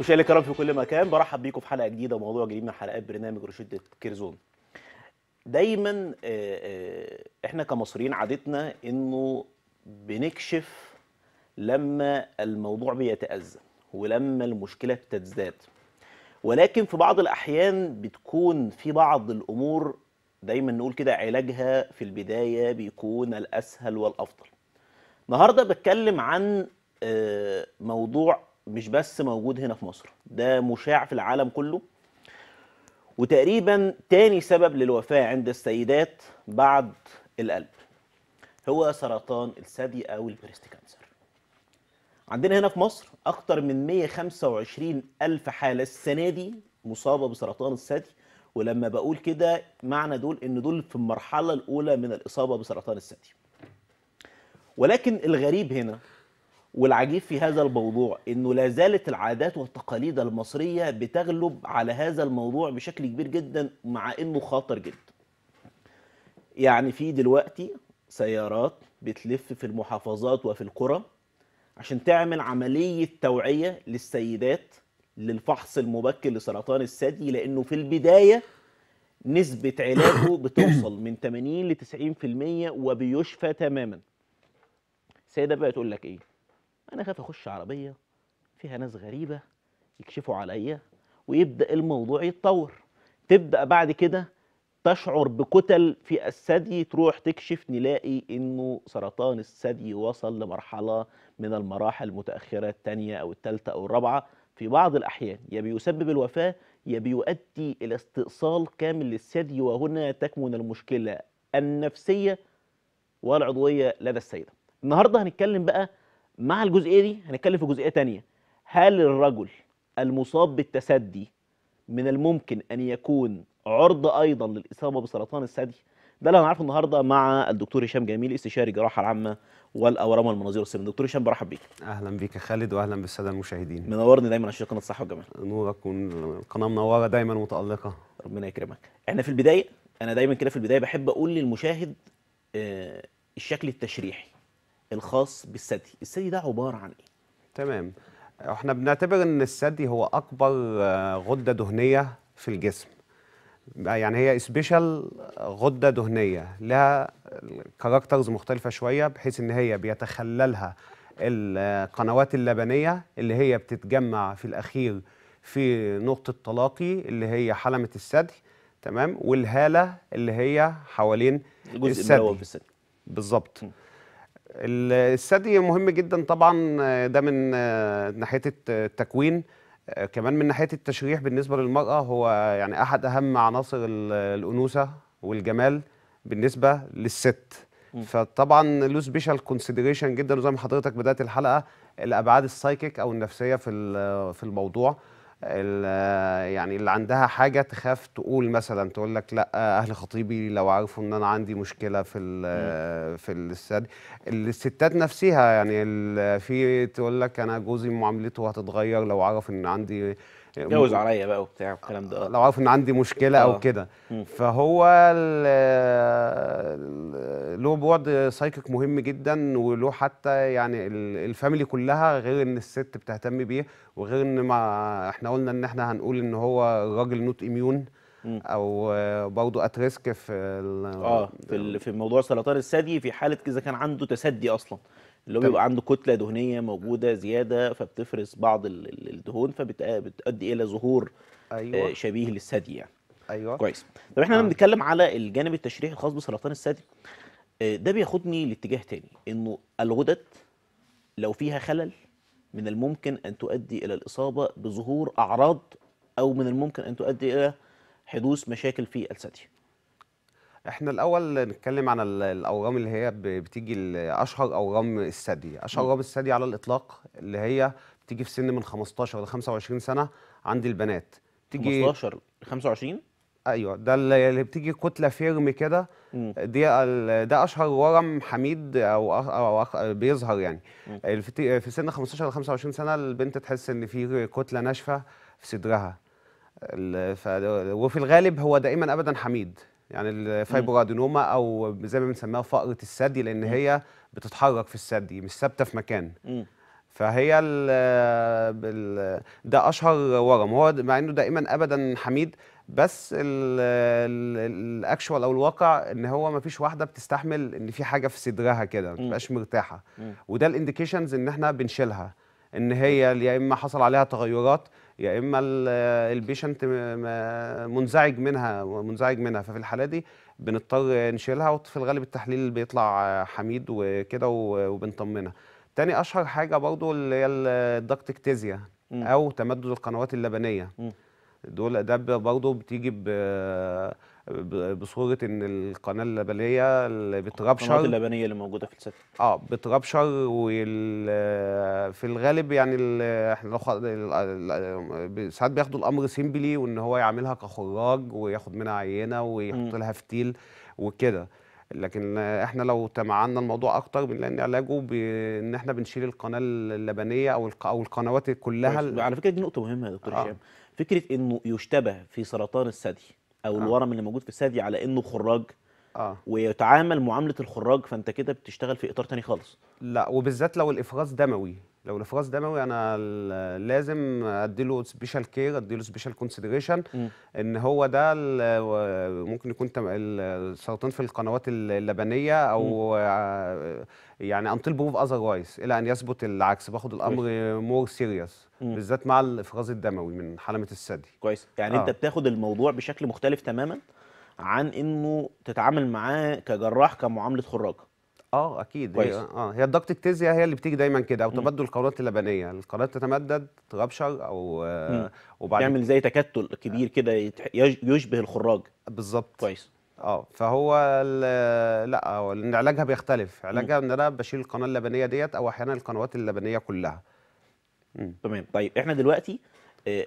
مشاهدينا الكرام في كل مكان. برحب بيكم في حلقة جديدة وموضوع جديد من حلقات برنامج روشته كيرزون. دايما آه، آه، إحنا كمصريين عادتنا إنه بنكشف لما الموضوع بيتأزم ولما المشكلة بتزداد ولكن في بعض الأحيان بتكون في بعض الأمور دايما نقول كده علاجها في البداية بيكون الأسهل والأفضل. النهارده بتكلم عن آه، موضوع مش بس موجود هنا في مصر ده مشاع في العالم كله. وتقريبا تاني سبب للوفاة عند السيدات بعد القلب هو سرطان الثدي أو البريست كانسر. عندنا هنا في مصر أكتر من 125 ألف حالة السنة دي مصابة بسرطان الثدي ولما بقول كده معنى دول إن دول في المرحلة الأولى من الإصابة بسرطان الثدي. ولكن الغريب هنا والعجيب في هذا الموضوع إنه لا زالت العادات والتقاليد المصرية بتغلب على هذا الموضوع بشكل كبير جدا مع إنه خطر جدا. يعني في دلوقتي سيارات بتلف في المحافظات وفي القرى عشان تعمل عملية توعية للسيدات للفحص المبكر لسرطان الثدي لأنه في البداية نسبة علاجه بتوصل من 80 ل 90% وبيشفى تماما. السيدة بقى تقول لك إيه؟ أنا خايف أخش عربية فيها ناس غريبة يكشفوا عليا ويبدأ الموضوع يتطور. تبدأ بعد كده تشعر بكتل في الثدي تروح تكشف نلاقي إنه سرطان الثدي وصل لمرحلة من المراحل المتأخرة الثانية أو الثالثه أو الرابعة في بعض الأحيان. يا بيسبب الوفاة يا بيؤدي إلى استئصال كامل للثدي وهنا تكمن المشكلة النفسية والعضوية لدى السيدة. النهارده هنتكلم بقى مع الجزئية دي هنتكلم في جزئية تانية. هل الرجل المصاب بالتسدي من الممكن أن يكون عرضة أيضا للإصابة بسرطان الثدي؟ ده اللي هنعرفه النهارده مع الدكتور هشام جميل استشاري الجراحة العامة والأورام والمناظير والسن دكتور هشام برحب بيك. أهلا بيك يا خالد واهلا بالسادة المشاهدين. منورني دايما عشان قناة الصحه والجمال نورك والقناة منورة دايما متألقة. ربنا يكرمك. إحنا في البداية أنا دايما كده في البداية بحب أقول للمشاهد آه، الشكل التشريحي. الخاص بالثدي. الثدي ده عبارة عن إيه؟ تمام. إحنا بنعتبر إن الثدي هو أكبر آه، غدة دهنية في الجسم. يعني هي special غدة دهنية لها characters مختلفة شوية بحيث إن هي بيتخللها القنوات اللبنية اللي هي بتتجمع في الأخير في نقطة تلاقي اللي هي حلمة الثدي تمام؟ والهالة اللي هي حوالين الجزء الثدي. بالظبط. الثدي مهم جدا طبعا آه، ده من آه، ناحية الت- التكوين. آه، كمان من ناحية التشريح بالنسبة للمرأة هو يعني أحد أهم عناصر ال- الأنوثة والجمال بالنسبة للست. فطبعا له special consideration جدا وزي ما حضرتك بدأت الحلقة الأبعاد السايكيك أو النفسية في في الموضوع. ال- يعني اللي عندها حاجة تخاف تقول مثلا تقول لك لأ أهل خطيبي لو عرفوا إن أنا عندي مشكلة في في الثدي الستات نفسها يعني في تقول لك أنا جوزي معاملته هتتغير لو عرف إن عندي جوز عليا بقى وبتاع والكلام ده لو عرف إن عندي مشكلة آه. أو كده مم. فهو له بعد psychic مهم جدا وله حتى يعني ال- ال family كلها غير إن الست بتهتم بيه وغير إن ما إحنا قلنا إن إحنا هنقول إن هو الراجل not immune. أو برضه at risk في آه في في موضوع سرطان الثدي في حالة إذا كان عنده تثدي أصلا اللي هو. بيبقى عنده كتلة دهنية موجودة زيادة فبتفرز بعض ال- ال- الدهون فبتؤدي إلى ظهور آه، أيوه. شبيه للثدي يعني. أيوه. كويس. طب إحنا لما آه. بنتكلم على الجانب التشريحي الخاص بسرطان الثدي. آه، ده بياخدني لاتجاه تاني إنه الغدد لو فيها خلل من الممكن أن تؤدي إلى الإصابة بظهور أعراض أو من الممكن أن تؤدي إلى حدوث مشاكل في الثدي. إحنا الأول نتكلم عن ال- الأورام اللي هي بتيجي أشهر أورام الثدي. أشهر. أورام الثدي على الإطلاق اللي هي بتيجي في سن من 15 ل 25 سنة عند البنات. تيجي 15 25 أيوه ده اللي بتيجي كتلة firm كده. دي ده أشهر ورم حميد أو أخ- بيظهر يعني. مم. في سن 15 ل 25 سنة البنت تحس إن في كتلة ناشفة في صدرها. وفي الغالب هو دائما ابدا حميد. يعني ال fibroadenoma أو زي ما بنسميها فأرة الثدي لأن مم. هي بتتحرك في الثدي مش ثابتة في مكان مم. فهي ال بال ده أشهر ورم هو مع إنه دائما ابدا حميد بس ال actual أو الواقع إن هو ما فيش واحدة بتستحمل إن في حاجة في صدرها كده ما تبقاش مرتاحة مم. وده ال indications إن إحنا بنشيلها إن هي يا إما حصل عليها تغيرات يا إما ال patient منزعج منها منزعج منها ففي الحالة دي بنضطر نشيلها وفي الغالب التحليل بيطلع حميد وكده وبنطمنها تاني أشهر حاجة برضو اللي هي ال duct ectasia. أو تمدد القنوات اللبنية. دول ده ب- برضه بتيجي ب- ب- بصورة إن القناة اللبنية اللي القنوات بت rupture اللبنية اللي موجودة في الثدي آه بت rupture وال في الغالب يعني إحنا ساعات بياخدوا الأمر simply وإن هو يعملها كخراج وياخد منها عينة ويحط. لها فتيل وكده لكن إحنا لو تمعنا الموضوع أكتر بنلاقي ان علاجه بان إحنا بنشيل القناة اللبنية أو أو القنوات كلها. على فكرة دي نقطة مهمة يا دكتور آه. هشام فكرة إنه يشتبه في سرطان الثدي أو آه. الورم اللي موجود في الثدي على إنه خراج آه. ويتعامل معاملة الخراج فأنت كده بتشتغل في إطار تاني خالص. لا وبالذات لو الافراز دموي. لو الإفراز دموي أنا لازم أديله special care أديله special consideration. إن هو ده ممكن يكون السرطان في القنوات اللبنية أو آه، يعني until proved otherwise إلى أن يثبت العكس باخد الأمر more serious. بالذات مع الإفراز الدموي من حلمة الثدي كويس يعني آه. أنت بتاخد الموضوع بشكل مختلف تماما عن إنه تتعامل معاه كجراح كمعاملة خراج آه أكيد. كويس. هي آه هي ال duct ectasia هي اللي بتيجي دايما كده أو. تمدد القنوات اللبنية. القناه تتمدد ت rupture أو. آه وبعد تعمل زي تكتل كبير كده يتح- يج- يشبه الخراج. بالظبط. كويس. آه فهو لأ هو إن علاجها بيختلف. علاجها إن أنا بشيل القناة اللبنية ديت أو أحيانا القنوات اللبنية كلها. تمام. طيب إحنا دلوقتي آه،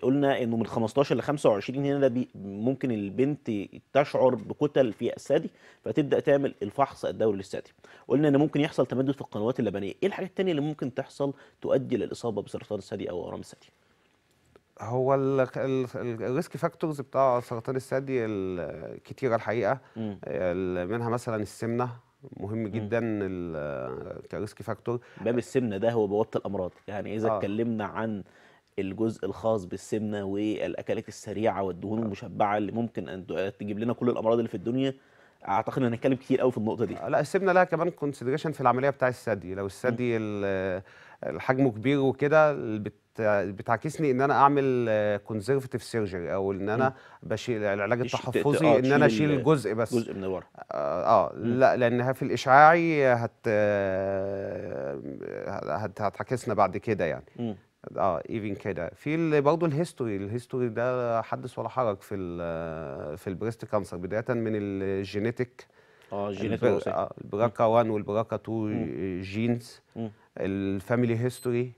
قلنا إنه من 15 ل 25 هنا ده ممكن البنت تشعر بكتل في الثدي فتبدأ تعمل الفحص الدوري للثدي. قلنا إن ممكن يحصل تمدد في القنوات اللبنيه إيه الحاجات التانية اللي ممكن تحصل تؤدي للإصابة بسرطان الثدي أو أورام الثدي؟ هو ال- ال- ال- ال risk factors بتاع سرطان الثدي ال- كتيرة الحقيقة. منها مثلا السمنة. مهم جدا ك risk factor باب السمنة ده هو بوابة الأمراض. يعني إذا آه. اتكلمنا عن الجزء الخاص بالسمنة والأكلات السريعة والدهون المشبعة اللي ممكن أن تجيب لنا كل الأمراض اللي في الدنيا. أعتقد إن هنتكلم كتير قوي في النقطة دي. لا السمنة لها كمان consideration في العملية بتاع الثدي. لو الثدي ال- الحجم كبير وكده بت- بتعكسني إن أنا أعمل conservative surgery أو إن أنا بشيل العلاج التحفظي آه، إن أنا أشيل جزء بس. جزء من الورم آه آه، لا لانها في الإشعاعي هت هت هتعكسنا بعد كده يعني. آه even كده. في برضه ال history ال history ده حدث ولا حرج في في ال breast cancer بداية من ال genetic آه آه، ال BRCA 1 وال BRCA 2 genes. ال family history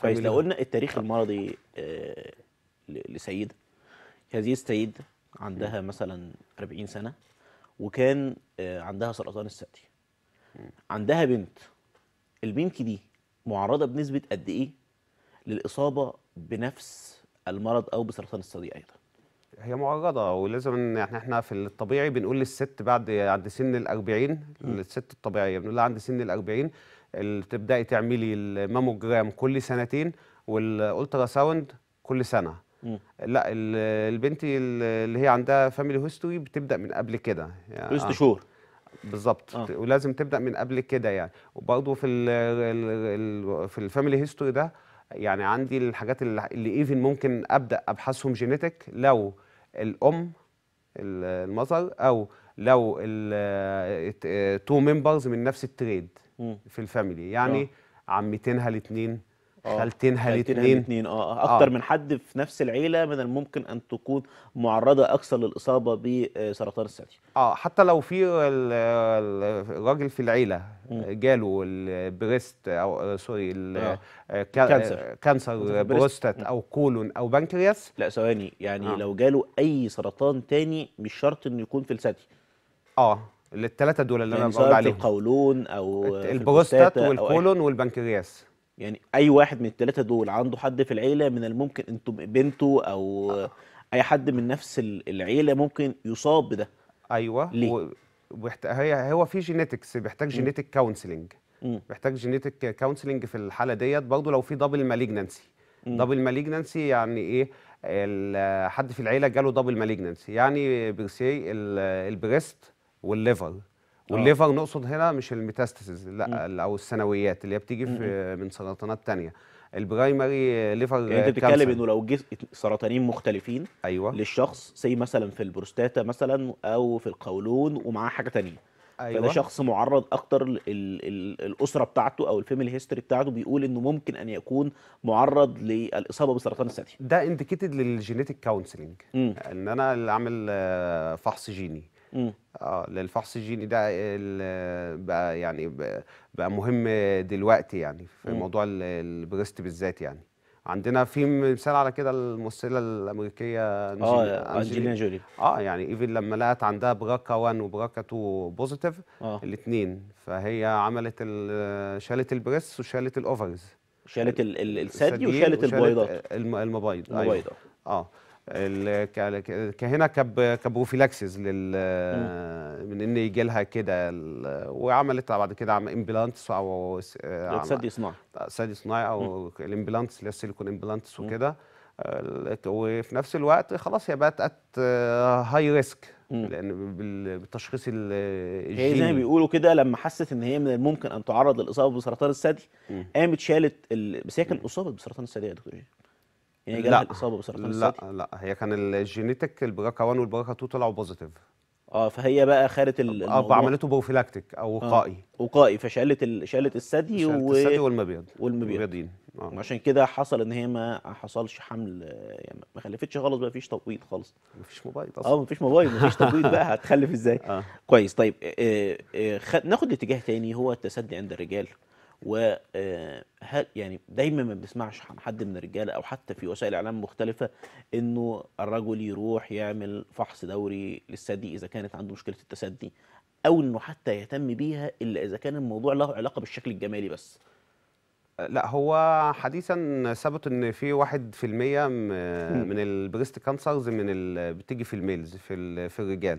كويس. لو قلنا التاريخ المرضي آه، ل- لسيدة هذه السيدة عندها مثلا 40 سنة وكان آه، عندها سرطان الثدي. عندها بنت. البنت دي معرضة بنسبة قد إيه؟ للإصابة بنفس المرض أو بسرطان الثدي أيضا. هي معرضة ولازم إن إحنا إحنا في الطبيعي بنقول للست بعد عند سن الأربعين للست الطبيعية بنقول لها عند سن الأربعين ال- تبدأي تعملي الماموجرام كل سنتين وال ultrasound كل سنة. مم. لا ال- البنت ال- اللي هي عندها family history بتبدأ من قبل كده. يعني ست آه. شهور. بالظبط. آه. ولازم تبدأ من قبل كده يعني. وبرضه في ال ال ال في ال family history ده يعني عندي الحاجات اللي even ممكن أبدأ أبحثهم genetic لو الأم ال- ال mother أو لو two members من نفس ال thread. في ال family. يعني عمتينها الاثنين آه، خالتينها خالتينها الاثنين الاثنين آه أكتر آه. من حد في نفس العيلة من الممكن أن تكون معرضة أكثر للإصابة بسرطان الثدي آه حتى لو في ال- ال- الراجل في العيلة. جاله ال breast أو آه، sorry آه. آه، ca- cancer. آه، cancer. prostate. أو colon أو بنكرياس لا ثواني يعني آه. لو جاله أي سرطان تاني مش شرط إنه يكون في الثدي آه الثلاثه دول اللي يعني أنا بقول عليهم القولون أو البروستات وال colon والبنكرياس يعني أي واحد من الثلاثه دول عنده حد في العيلة من الممكن إن بنته أو أي حد من نفس ال- العيلة ممكن يصاب بده. أيوه ليه؟ و- وبيحت- هي هو في genetics بيحتاج جينيتك كونسلنج مم. محتاج genetic counseling في الحالة ديت. برضه لو في double malignancy double malignancy يعني إيه؟ حد في العيلة جاله double malignancy يعني primary ال- ال breast وال liver. وال liver نقصد هنا مش ال metastasis لأ أو الثانويات اللي هي بتيجي في من سرطانات تانية. ال primary liver يعني أنت بتتكلم. إنه لو جه سرطانين مختلفين أيوه. للشخص زي مثلا في البروستاتا مثلا أو في القولون ومعاه حاجة تانية. أيوه. فده شخص معرض أكتر ال ال الأسرة بتاعته أو ال family history بتاعته بيقول إنه ممكن أن يكون معرض للإصابة بسرطان الثدي. ده indicated لل genetic counseling. إن أنا اللي اعمل آه، فحص جيني. آه للفحص الجيني ده بقى يعني بقى مهم دلوقتي يعني في مم. موضوع ال- ال breast بالذات يعني. عندنا في مثال على كده الممثلة الأمريكية آه أنجلينا جولي. آه يعني even لما لقت عندها BRCA 1 و BRCA 2 positive آه. الاثنين فهي عملت ال- شالت ال breast وشالت ال ovaries. شالت ال- ال- الثدي وشالت البويضات الم- المبايض. المبيض آه. آه. كهنا كب ك prophylaxis لل من إن يجي لها كده وعملت بعد كده عم implants أو ثدي صناعي ثدي صناعي أو ال implants اللي هي ال silicone implants وكده. وفي نفس الوقت خلاص هي بقت at high risk. لأن بال- بالتشخيص ال- هي زي ما الجيني بيقولوا كده لما حست إن هي من الممكن أن تعرض للإصابة بسرطان الثدي. قامت شالت ال... بس هي كانت أصيبت بسرطان الثدي يا دكتور يعني جالها الإصابة بسرطان لا الثدي لا هي كان ال genetic ال BRCA 1 وال BRCA 2 طلعوا positive آه فهي بقى خدت ال- آه الموضوع عملته prophylactic أو آه. وقائي. وقائي فشالت ال... شالت الثدي شالت و... الثدي والمبيض. والمبيض. المبيضين آه. عشان كده حصل إن هي ما حصلش حمل آه، يعني ما خلفتش خالص بقى مفيش تبويض خالص. مفيش مبايض أصلا. آه مفيش مبايض مفيش تبويض بقى هتخلف إزاي؟ آه. كويس. طيب آه، آه، خ- ناخد الاتجاه تاني هو التثدي عند الرجال. و آه، يعني دايما ما بنسمعش عن حد من الرجاله أو حتى في وسائل إعلام مختلفة إنه الرجل يروح يعمل فحص دوري للثدي إذا كانت عنده مشكلة التثدي أو إنه حتى يهتم بيها إلا إذا كان الموضوع له علاقة بالشكل الجمالي بس. لا هو حديثا ثبت إن في واحد في المية م- من ال breast cancers من ال... بتيجي في ال males في ال... في الرجال.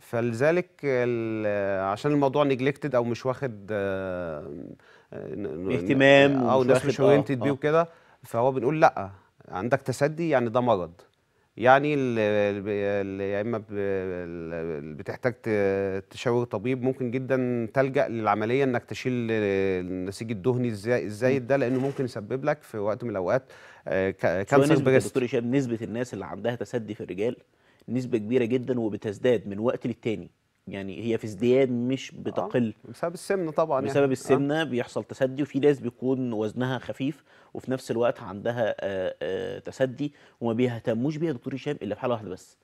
فلذلك ال... عشان الموضوع neglected أو مش واخد آه، اهتمام أو ومش الناس مش آه، oriented بيه آه. وكده. فهو بنقول لأ. عندك تثدي يعني ده مرض. يعني يا إما بتحتاج تشاور طبيب ممكن جدا تلجأ للعملية إنك تشيل النسيج الدهني الزا- الزايد ده؟ لأنه ممكن يسبب لك في وقت من الأوقات آه، cancer breast دكتور هشام نسبة الناس اللي عندها تثدي في الرجال نسبة كبيرة جدا وبتزداد من وقت للتاني. يعني هي في ازدياد مش بتقل بسبب السمنة طبعا يعني. بسبب آه. السمنة بيحصل تثدي وفي ناس بيكون وزنها خفيف وفي نفس الوقت عندها آه، آه، تسدي وما بيهتموش بيها دكتور هشام إلا في حالة واحدة بس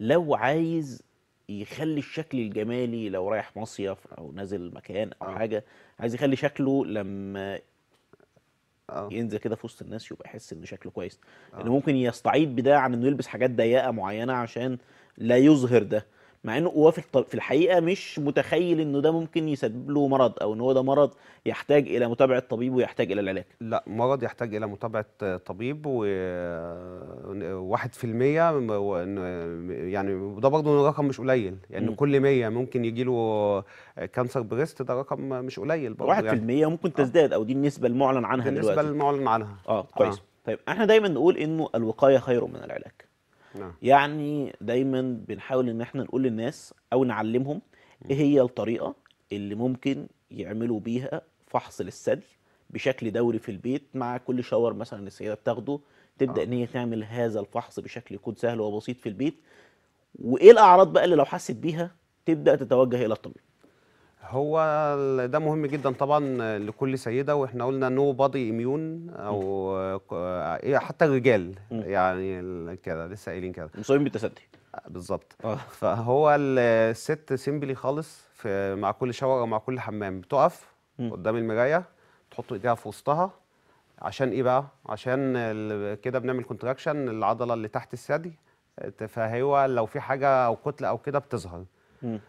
لو عايز يخلي الشكل الجمالي لو رايح مصيف أو نازل مكان أو آه. حاجة عايز يخلي شكله لما آه. ينزل كده في وسط الناس يبقى يحس إن شكله كويس آه. لأنه ممكن يستعيد بده عن إنه يلبس حاجات ضيقة معينة عشان لا يظهر ده مع إنه هو في الحقيقة مش متخيل إنه ده ممكن يسبب له مرض أو إن هو ده مرض يحتاج إلى متابعة طبيب ويحتاج إلى العلاج. لا مرض يحتاج إلى متابعة طبيب م- و- إن- يعني وده برضه رقم مش قليل يعني مم. كل مية ممكن يجيله كانسر بريست ده رقم مش قليل برضه واحد في يعني. المية ممكن تزداد أو دي النسبة المعلن عنها دلوقتي. للمعلن عنها. آه كويس. طيب إحنا دايما نقول إنه الوقاية خير من العلاج. نعم. يعني دايما بنحاول إن إحنا نقول للناس أو نعلمهم إيه هي الطريقة اللي ممكن يعملوا بيها فحص للثدي بشكل دوري في البيت مع كل shower مثلا السيده بتاخده تبدأ آه. إن هي تعمل هذا الفحص بشكل يكون سهل وبسيط في البيت. وإيه الأعراض بقى اللي لو حست بيها تبدأ تتوجه إلى الطبيب؟ هو ده مهم جدا طبعا لكل سيدة وإحنا قلنا nobody immune أو إيه، حتى الرجال. يعني كده لسه قايلين كده. مصابين بالتثدي. بالظبط. آه. فهو ال- الست simply خالص في مع كل shower أو مع كل حمام. بتقف. قدام المراية تحط إيديها في وسطها. عشان إيه بقى؟ عشان كده بنعمل contraction العضلة اللي تحت الثدي فهو لو في حاجة أو كتلة أو كده بتظهر.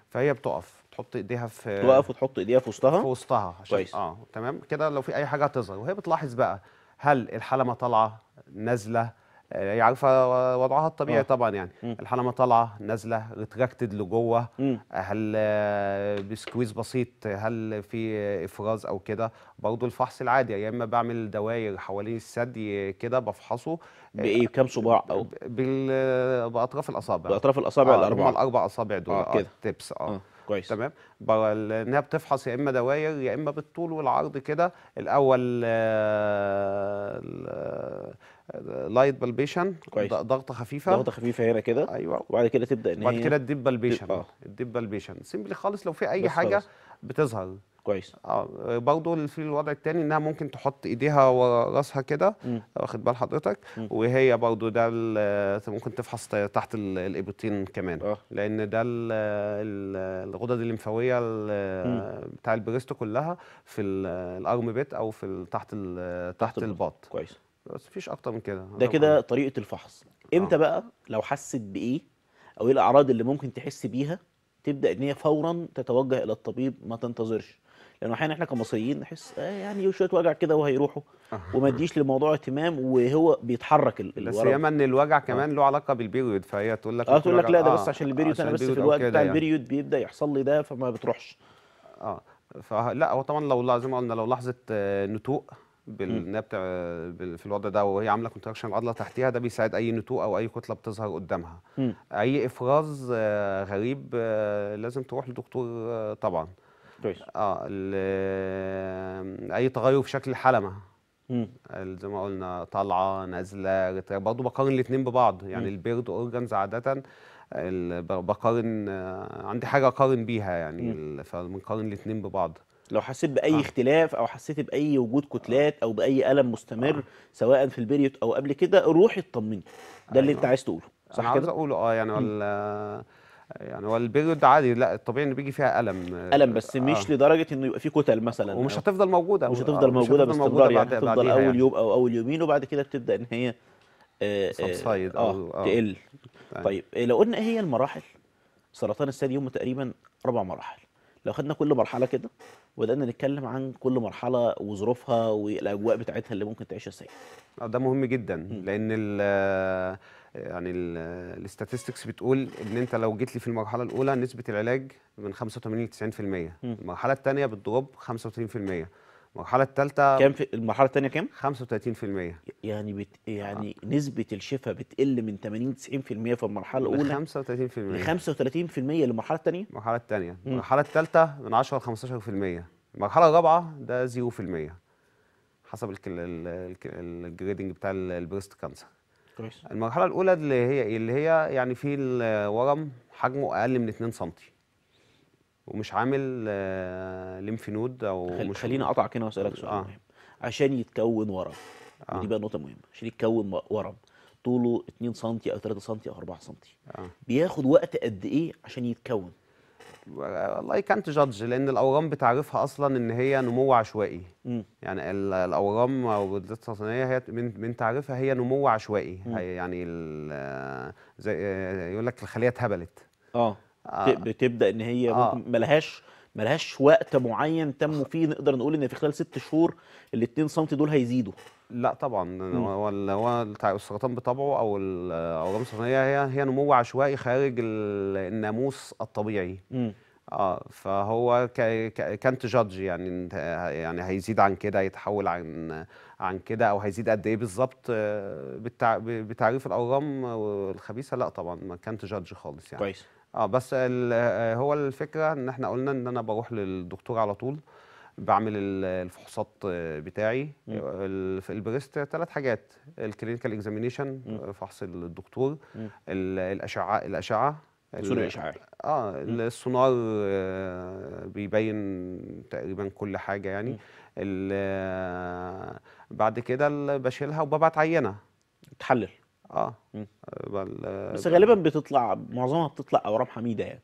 فهي بتقف. تحط ايديها في توقف وتحط ايديها في في وسطها وسطها عشان كويس. آه تمام. كده لو في أي حاجة هتظهر. وهي بتلاحظ بقى هل الحلمة طالعة نازلة؟ آه، هي عارفه وضعها الطبيعي آه. طبعا يعني. مم. الحلمة طالعة نازلة retracted لجوه. مم. هل آه، ب squeeze بسيط؟ هل في إفراز أو كده؟ برضو الفحص العادي يا إما بعمل دواير حوالين الثدي كده بفحصه. بإيه؟ كام صباع أو؟ بال... بأطراف الأصابع. بأطراف الأصابع آه، الأربعة. الأربع أصابع دول آه، آه كده. تبس آه. آه. كويس. تمام. انها بتفحص يا إما دواير يا إما بالطول والعرض كده الأول light palpation كويس. ضغطة خفيفة. ضغطة خفيفة هنا كده. أيوه. وبعد كده تبدأ إن هي كده ال deep palpation آه. ال deep palpation simply خالص. لو في أي حاجة خلاص. بتظهر. كويس. آه برضه في الوضع التاني إنها ممكن تحط إيديها ورا راسها كده. واخد بال حضرتك. وهي برضه ده ممكن تفحص تحت ال- الابطين كمان. آه. لأن ده ال- ال- الغدد الليمفاوية ال- بتاع ال breast كلها في ال- ال armpit أو في تحت تحت. الباط. كويس. بس مفيش أكتر من كده. ده كده طريقة الفحص. إمتى آه. بقى؟ لو حست بإيه؟ أو إيه الأعراض اللي ممكن تحس بيها؟ تبدأ إن هي فورا تتوجه إلى الطبيب ما تنتظرش. لأنه أحيانا إحنا كمصريين نحس آه يعني شوية وجع كده وهيروحوا. وما اديش للموضوع اهتمام وهو بيتحرك بس ياما إن الوجع كمان له علاقة بال period فهي تقول لك آه تقول لك لا ده آه، بس عشان ال period عشان أنا بس في الوقت بتاع يعني. ال period بيبدأ يحصل لي ده فما بتروحش. آه فلا هو طبعا لو زي ما قلنا لو لاحظت آه، نتوء بالنها بتاع بال- في الوضع ده وهي عاملة contraction العضله تحتيها ده بيساعد أي نتوء أو أي كتلة بتظهر قدامها. مم. أي إفراز آه، غريب آه، لازم تروح لدكتور آه، طبعا. كويس. آه أي تغير في شكل الحلمة. زي ما قلنا طالعه نازلة برضه بقارن الاثنين ببعض. يعني. ال paired organs عادة بقارن آه، عندي حاجة أقارن بيها يعني. فبنقارن الاثنين ببعض. لو حسيت بأي آه. اختلاف أو حسيت بأي وجود كتلات أو بأي ألم مستمر سواء في ال period أو قبل كده روحي اطمني. ده اللي أيوة. أنت عايز تقوله. صح كده؟ أقوله آه يعني يعني هو ال period عادي لا الطبيعي إنه بيجي فيها ألم آه، ألم بس مش آه. لدرجة إنه يبقى في كتل مثلا ومش هتفضل موجودة مش آه، هتفضل موجودة باستمرار يعني بعد- هتفضل أول يعني. يوم أو أول يومين وبعد كده بتبدأ إن هي آه، آه، Subside آه أو- آه. تقل طيب. طيب آه، لو قلنا إيه هي المراحل سرطان الثدي هم تقريبا أربع مراحل لو خدنا كل مرحلة كده وبدأنا نتكلم عن كل مرحلة وظروفها والأجواء بتاعتها اللي ممكن تعيشها إزاي آه، ده مهم جدا لأن ال يعني الاستاتستكس بتقول إن أنت لو جيت لي في المرحلة الأولى نسبة العلاج من 85 ل 90% المرحلة الثانية بتضرب 35% المرحلة الثالثه كام في المرحلة الثانية كام؟ 35% يعني بت... يعني نسبة الشفاء بتقل من 80 90% في المرحلة الأولى؟ 35% ل 35% للمرحلة الثانية المرحلة الثانية المرحلة الثالثه من 10 ل 15% المرحلة الرابعة ده 0% حسب ال grading بتاع ال- ال breast cancer كويس المرحلة الأولى اللي هي؟ اللي هي يعني في الورم حجمه أقل من 2 سم ومش عامل آه، ليمف نود أو خل... مش خليني اقطعك هنا وأسألك سؤال آه. مهم عشان يتكون ورم آه. ودي بقى نقطة مهمة عشان يتكون ورم طوله 2 سم أو 3 سم أو 4 سم آه. بياخد وقت قد إيه عشان يتكون والله كانت جادج لأن الأورام بتعرفها أصلا إن هي نمو عشوائي. مم. يعني ال- الأورام أو الغدات السرطانيه هي من من تعريفها هي نمو عشوائي. هي يعني زي يقول لك الخليه اتهبلت آه. آه. بت- بتبدأ إن هي آه. ملهاش ملهاش وقت معين تم فيه. نقدر نقول إن في خلال ست شهور ال 2 سم دول هيزيدوا. لا طبعا هو السرطان بطبعه أو الاورام السرطانيه هي هي نمو عشوائي خارج ال- الناموس الطبيعي. آه فهو كانت جادج يعني يعني هيزيد عن كده يتحول عن عن كده أو هيزيد قد إيه بالظبط آه، بتعريف الأورام الخبيثه لا طبعا ما كانت judge خالص يعني. كويس. آه بس آه، هو الفكرة إن إحنا قلنا إن أنا بروح للدكتور على طول. بعمل ال- الفحوصات بتاعي. في ال breast ثلاث حاجات. ال clinical examination فحص الدكتور. ال- الاشعه الأشعة. sorry ال- اشعاعي آه السونار آه، بيبين تقريبا كل حاجة يعني. آه، بعد كده بشيلها وببعت عينة. تحلل آه. بس غالبا بتطلع معظمها بتطلع أورام حميدة يعني.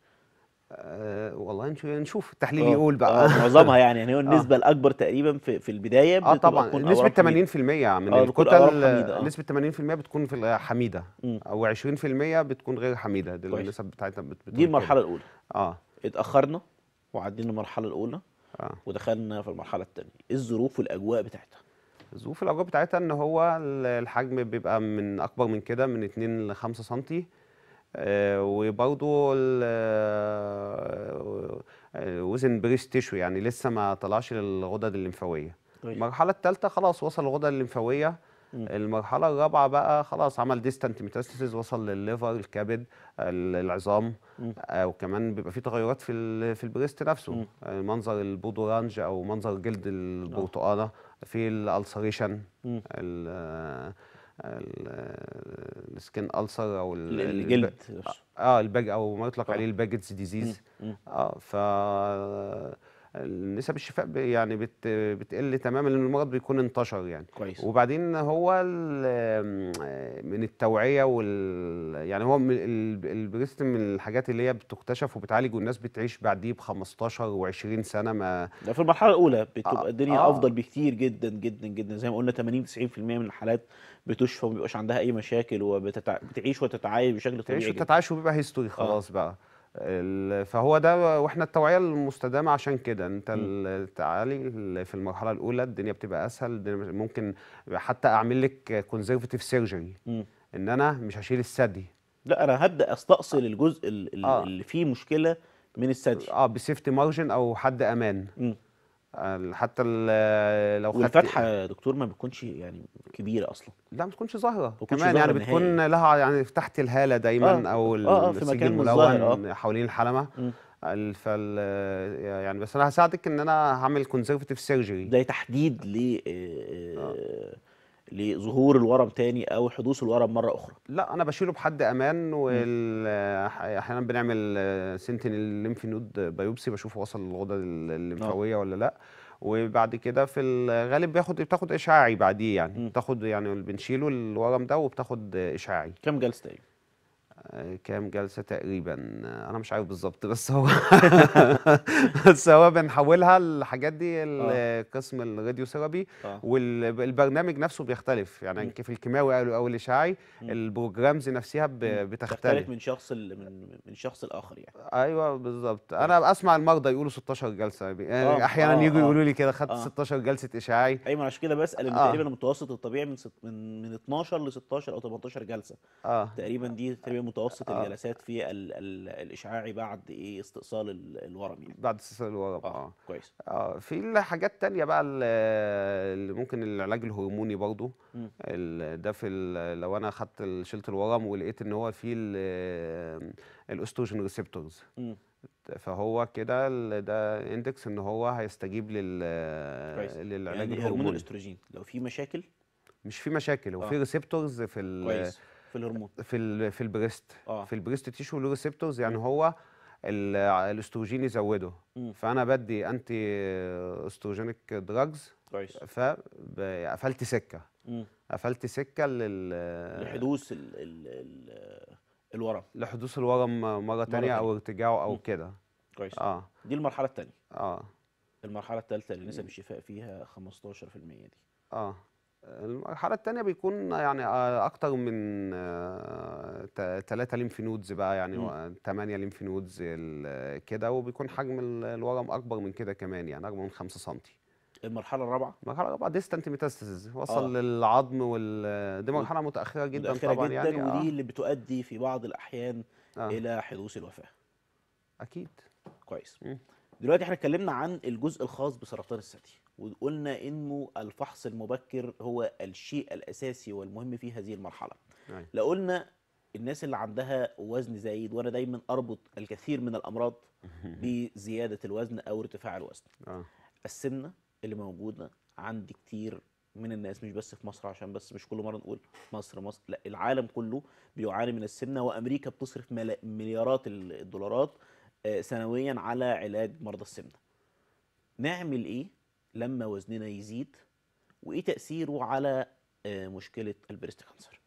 آه والله نشوف نشوف التحليل آه، يقول آه بقى معظمها يعني. يعني هو النسبة الأكبر تقريبا في في البداية آه طبعا. حميدة. 80% من آه، بتكون الكتل آه. نسبة 80% بتكون في مم. أو 20% بتكون غير حميدة. دي. النسب بتاعتها بت- بتقول دي المرحلة الأولى. آه. اتأخرنا وعدينا المرحلة الأولى آه. ودخلنا في المرحلة الثانية إيه الظروف والأجواء بتاعتها. ظروف الأجواء بتاعتها إن هو ال- الحجم بيبقى من أكبر من كده من 2 ل 5 سنتي. آه، وبرضه ال- آه، آه، وزن breast tissue يعني لسه ما طلعش للغدد الليمفاوية. كويس. المرحلة الثالثه خلاص وصل الغدد الليمفاوية. المرحلة الرابعة بقى خلاص عمل distant metastasis وصل للل liver الكبد ال- العظام. آه، وكمان بيبقى في تغيرات في في ال breast نفسه. آه، منظر ال peau d'orange أو منظر جلد البرتقانه في ال ulceration ال skin ulcer أو ال- ال- الب- الجلد. آه الباج أو ما يطلق آه. عليه ال Paget's disease آه ف نسب الشفاء يعني بت بتقل تماما لأن المرض بيكون انتشر يعني. كويس. وبعدين هو من التوعية وال يعني هو البريست من الحاجات اللي هي بتكتشف وبتعالج والناس بتعيش بعديه ب 15 و20 سنة ما ده في المرحلة الأولى بتبقى آه، الدنيا آه. أفضل بكتير جدا جدا جدا. زي ما قلنا 80 90% من الحالات بتشفى وما بيبقاش عندها أي مشاكل وبتعيش وتتعايش بشكل طبيعي تعيش وتتعايش وبيبقى هيستوري خلاص بقى. ال- فهو ده وإحنا التوعية المستدامة عشان كده انت التعالي في المرحلة الأولى الدنيا بتبقى أسهل ممكن حتى أعمل لك conservative surgery. إن أنا مش هشيل الثدي لا أنا هبدأ أستأصل الجزء ال- ال- آه. اللي فيه مشكلة من الثدي آه ب safety margin أو حد أمان مم. آه، حتى لو خدت والفتحة يا دكتور ما بتكونش يعني كبيرة أصلا. لا ما تكونش ظاهرة بتكونش كمان يعني بتكون. لها يعني تحت الهالة دايما آه. أو آه، آه، في مكان ظاهر، الملون حوالين الحلمة. فال يعني بس أنا هساعدك إن أنا هعمل conservative surgery ده تحديد ل آه، لظهور الورم تاني أو حدوث الورم مرة أخرى؟ لا أنا بشيله بحد أمان وال أحيانا بنعمل sentinel lymph node biopsy بشوف وصل الغدد الليمفاويه ولا لا. وبعد كده في الغالب بياخد بتاخد إشعاعي بعديه يعني. بتاخد يعني بنشيله الورم ده وبتاخد إشعاعي. كم جلسة تقريبا؟ آه، كام جلسة تقريبا. آه، أنا مش عارف بالظبط بس هو بس هو بنحولها الحاجات دي لقسم ال radiotherapy آه. والبرنامج نفسه بيختلف. يعني في الكيماوي أو- أو الإشعاعي ال programs نفسها بتختلف. من شخص من من شخص لاخر يعني. أيوه بالظبط. أنا أسمع المرضى يقولوا 16 جلسة. يعني آه، أحيانا آه، يجوا آه. يقولوا لي كده خدت آه. 16 جلسة اشعاعي أيوه عشان كده بسأل. ان آه. تقريبا المتوسط الطبيعي من من من 12 ل 16 أو 18 جلسة. تقريبا دي تقريبا متوسط آه. الجلسات في ال ال الإشعاعي بعد إيه استئصال ال- الورم يعني. بعد استئصال الورم آه آه. كويس. آه في الحاجات تانية بقى ال- اللي ممكن العلاج الهرموني برضو. ده في لو أنا خدت ال- شلت الورم ولقيت إن هو فيه ال- ال estrogen receptors. فهو كده ده index إن هو هيستجيب لل كويس. للعلاج يعني هرمون الهرموني. الأستروجين لو في مشاكل؟ مش في مشاكل هو آه. في receptors في ال كويس. في الهرمون. في ال في ال breast. آه. في ال breast tissue له receptors يعني هو ال- الأستروجين يزوده. مم. فأنا بدي anti estrogenic drugs كويس. فقفلت سكة. قفلت سكة لل لحدوث ال ال ال الورم. لحدوث الورم مرة تانية أو. ارتجاعه أو. كده. كويس. آه. دي المرحلة الثانية آه. المرحلة الثالثه اللي نسب الشفاء فيها 15% دي. آه. المرحلة التانية بيكون يعني آه، أكتر من ثلاثة lymph nodes بقى يعني. 8 lymph nodes كده وبيكون حجم ال- الورم أكبر من كده كمان يعني أكبر من 5 سنتي المرحلة الرابعة المرحلة الرابعة distant metastasis وصل آه. للعظم وال دي مرحلة متأخرة جدا متأخرة طبعا جدا يعني ودي آه. اللي بتؤدي في بعض الأحيان آه. إلى حدوث الوفاة أكيد كويس مم. دلوقتي إحنا اتكلمنا عن الجزء الخاص بسرطان الثدي وقلنا انه الفحص المبكر هو الشيء الأساسي والمهم في هذه المرحلة أيوة. لو قلنا الناس اللي عندها وزن زايد وأنا دايما أربط الكثير من الأمراض بزيادة الوزن أو ارتفاع الوزن آه. السمنة اللي موجودة عند كتير من الناس مش بس في مصر عشان بس مش كل مرة نقول مصر مصر لا العالم كله بيعاني من السمنة وأمريكا بتصرف مليارات ال- الدولارات سنويا على علاج مرضى السمنة. نعمل إيه لما وزننا يزيد؟ وإيه تأثيره على آه، مشكلة ال breast cancer؟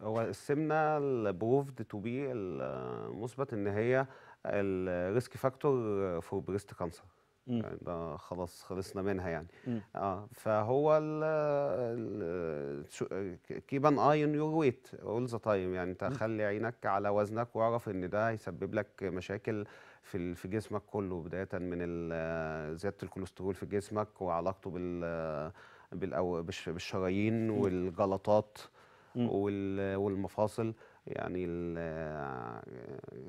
هو السمنة ال proved to be المثبت إن هي ال risk factor for breast cancer. يعني ده خلاص خلصنا منها يعني. آه فهو ال keep an eye on your weight all the time يعني انت خلي عينك على وزنك واعرف ان ده هيسبب لك مشاكل في في جسمك كله بداية من زيادة الكوليسترول في جسمك وعلاقته بال بالشرايين والجلطات وال- والمفاصل. يعني ال-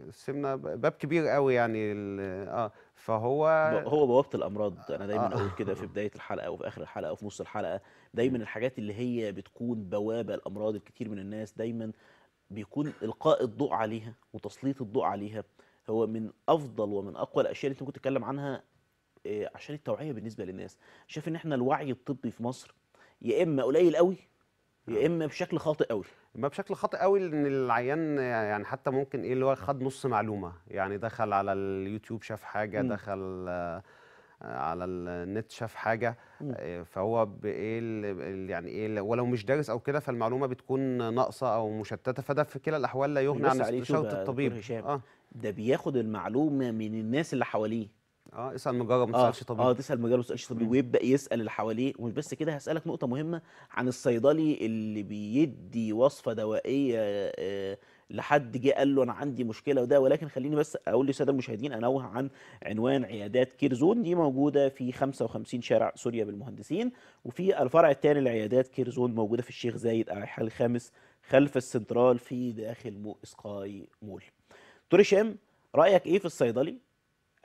السمنه باب كبير قوي يعني آه فهو هو بوابة الأمراض. أنا دايما آه. أقول كده في بداية الحلقة وفي آخر الحلقة وفي نص الحلقة. دايما الحاجات اللي هي بتكون بوابة الأمراض الكتير من الناس دايما بيكون إلقاء الضوء عليها وتسليط الضوء عليها. هو من أفضل ومن أقوى الأشياء اللي أنت ممكن تتكلم عنها آه، عشان التوعية بالنسبة للناس. شايف إن إحنا الوعي الطبي في مصر يا إما قليل قوي يا إما بشكل خاطئ قوي ما بشكل خاطئ قوي لأن العيان يعني حتى ممكن إيه اللي هو خد نص معلومة. يعني دخل على اليوتيوب شاف حاجة مم. دخل آه، على النت شاف حاجة. مم. آه، فهو بايه يعني إيه ولو مش دارس أو كده فالمعلومة بتكون ناقصة أو مشتتة. فده في كلا الأحوال لا يغني عن استشارة الطبيب. آه. ده بياخد المعلومة من الناس اللي حواليه. آه اسأل مجرب ما آه تسألش طبيب. آه تسأل مجرب ما تسألش طبيب ويبدأ يسأل اللي حواليه. ومش بس كده هسألك نقطة مهمة عن الصيدلي اللي بيدي وصفة دوائية آه، لحد جه قال له أنا عندي مشكلة وده. ولكن خليني بس أقول للسادة المشاهدين انوه عن عنوان عيادات كيرزون. دي موجودة في 55 شارع سوريا بالمهندسين. وفي الفرع الثاني لعيادات كيرزون موجودة في الشيخ زايد الحي الخامس خلف السنترال في داخل مو سكاي مول. دكتور هشام رأيك إيه في الصيدلي؟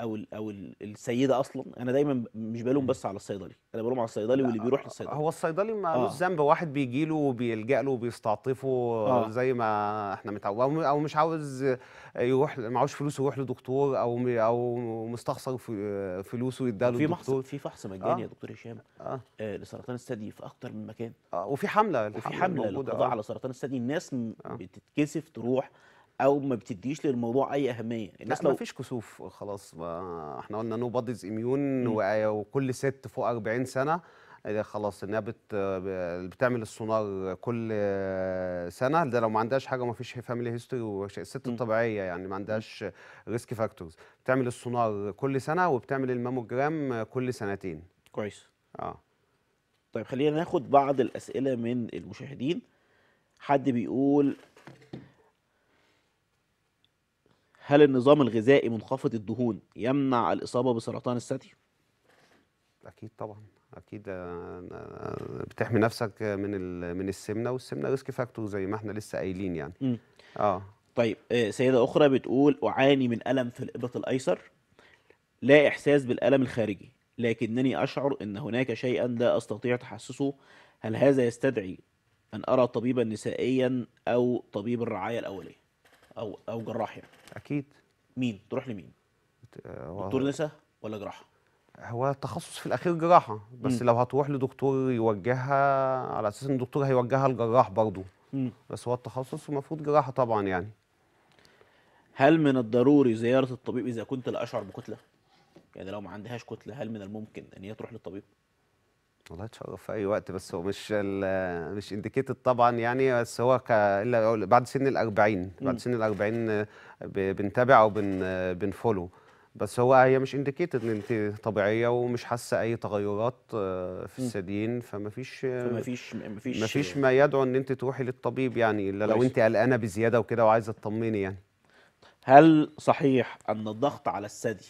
أو ال أو ال السيدة أصلا أنا دايما مش بلوم بس على الصيدلي أنا بلوم على الصيدلي واللي بيروح للصيدلي هو الصيدلي مالوش آه. ذنب واحد بيجي له وبيلجأ له وبيستعطفه آه. زي ما إحنا متعودين أو مش عاوز يروح معهوش فلوس يروح لدكتور أو أو مستخسر في فلوسه يديها له في فحص الدكتور في فحص مجاني آه. يا دكتور هشام آه آه لسرطان الثدي في أكتر من مكان آه، وفي حملة وفي حملة للقضاء آه. على سرطان الثدي الناس آه. بتتكسف تروح أو ما بتديش للموضوع أي أهمية. لا الناس ما لو فيش كسوف خلاص ما إحنا قلنا nobody is immune وكل ست فوق 40 سنة خلاص إنها بت بتعمل السونار كل سنة ده لو ما عندهاش حاجة ما فيش family history الست مم. الطبيعية يعني ما عندهاش risk factors بتعمل السونار كل سنة وبتعمل الماموجرام كل سنتين. كويس. آه. طيب خلينا ناخد بعض الأسئلة من المشاهدين. حد بيقول هل النظام الغذائي منخفض الدهون يمنع الإصابة بسرطان الثدي؟ أكيد طبعا أكيد آه، آه، بتحمي نفسك من من السمنة والسمنة risk factor زي ما إحنا لسه قايلين يعني. مم. آه. طيب آه، سيدة أخرى بتقول أعاني من ألم في الإبط الأيسر. لا إحساس بالألم الخارجي لكنني أشعر أن هناك شيئا لا أستطيع تحسسه. هل هذا يستدعي أن أرى طبيبا نسائيا أو طبيب الرعاية الأولية أو أو جراح يعني؟ أكيد. مين؟ تروح لمين؟ آه، دكتور نساء ولا جراحة؟ هو التخصص في الأخير جراحة بس مم. لو هتروح لدكتور يوجهها على أساس إن الدكتور هيوجهها لجراح برضه. بس هو التخصص المفروض جراحة طبعا يعني. هل من الضروري زيارة الطبيب إذا كنت لا أشعر بكتلة؟ يعني لو ما عندهاش كتلة هل من الممكن أن هي تروح للطبيب؟ والله اتشرف في أي وقت بس هو مش مش indicated طبعا يعني بس هو ك إلا بعد سن ال 40 مم. بعد سن ال 40 آه، ب- بنتابع أو بن ن follow بس هو هي مش indicated إن أنت طبيعية ومش حاسة أي تغيرات آه، في. الثديين فما فيش فما فيش ما فيش ما فيش ما يدعو إن أنت تروحي للطبيب يعني إلا لو. أنت قلقانة بزيادة وكده وعايزة تطمني يعني هل صحيح أن الضغط على الثدي